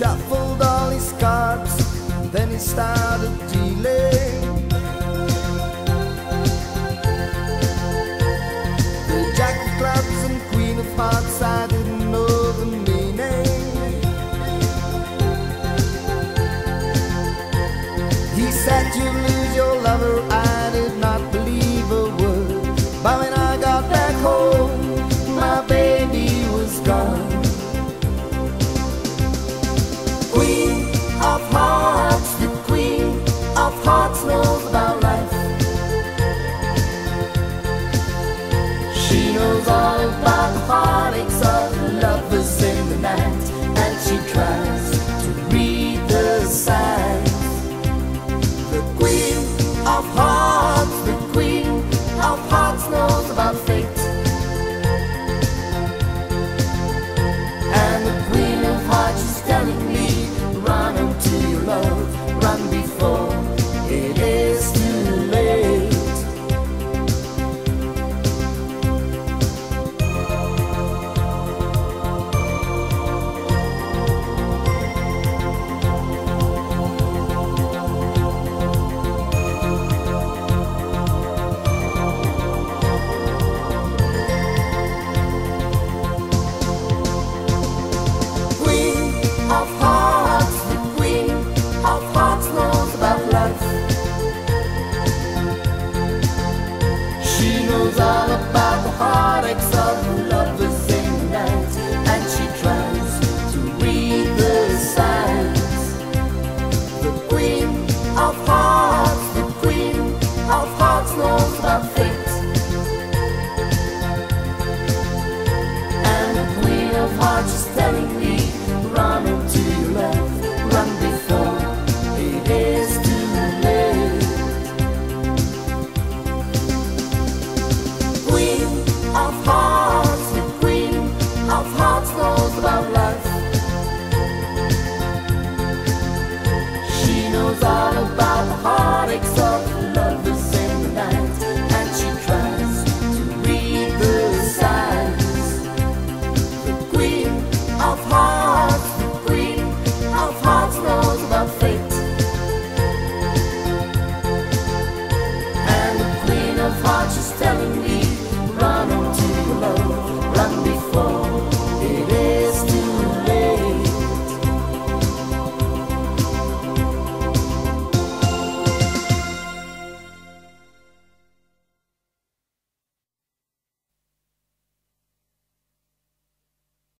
shuffled all his cards, then he started dealing. said you lose your lover, I did not believe a word. But when I got back home, my baby was gone. Queen of hearts, the queen of hearts knows about life. She knows all about the heartaches of lovers in the night. Our hearts, the queen hearts about love. She knows heart knows about